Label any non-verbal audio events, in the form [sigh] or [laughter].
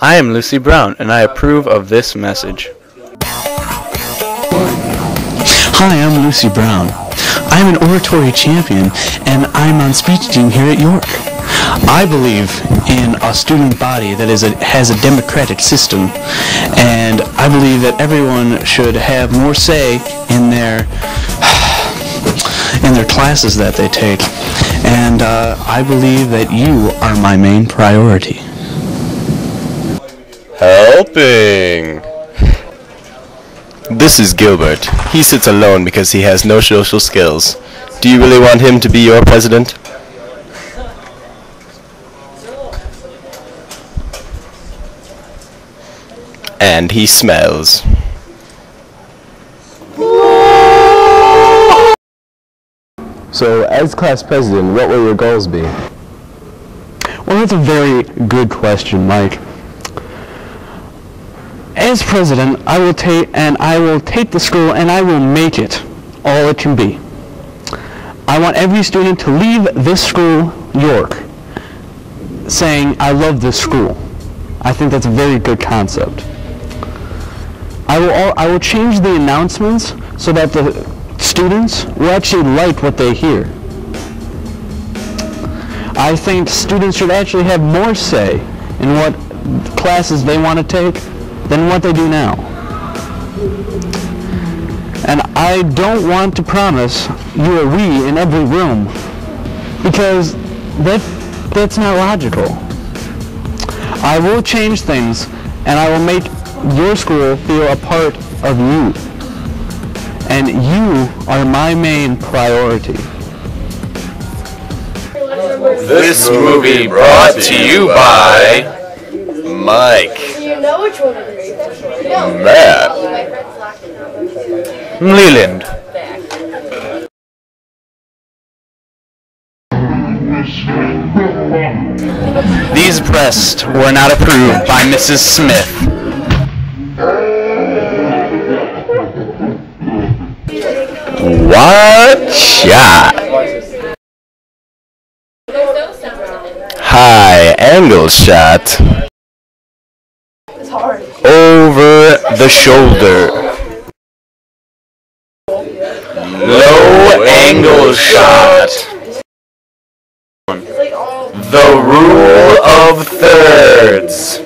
I am Lucy Brown, and I approve of this message. Hi, I'm Lucy Brown. I'm an oratory champion, and I'm on speech team here at York. I believe in a student body that is a, has a democratic system, and I believe that everyone should have more say in their [sighs] in their classes that they take. And uh, I believe that you are my main priority. Helping. This is Gilbert. He sits alone because he has no social skills. Do you really want him to be your president? And he smells. So, as class president, what will your goals be? Well, that's a very good question, Mike. As president, I will take and I will take the school and I will make it all it can be. I want every student to leave this school, York, saying, I love this school. I think that's a very good concept. I will, all, I will change the announcements so that the students will actually like what they hear. I think students should actually have more say in what classes they want to take than what they do now. And I don't want to promise you a Wii in every room because that, that's not logical. I will change things and I will make your school feel a part of you. And you are my main priority. This movie brought to you by Mike. Know which one it is. Laughing. Leland. These breasts were not approved by Mrs. Smith. What shot? High angle shot. Over the shoulder. Low angle shot. The rule of thirds.